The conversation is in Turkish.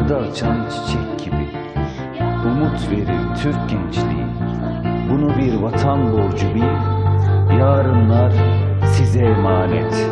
açan çiçek gibi. Umut verir Türk gençliği. Bunu bir vatan borcu bil. Yarınlar size emanet.